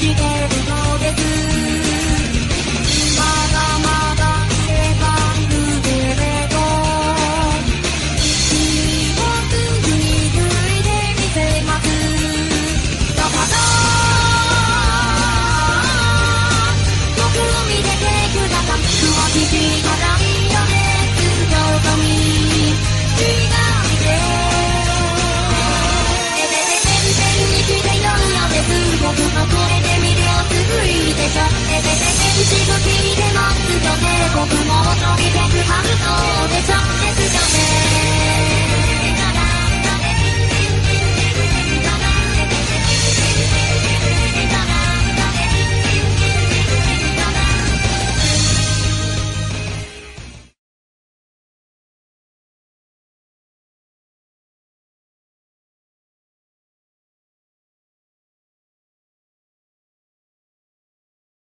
You. 飛び出すハムとでちゃんですよね。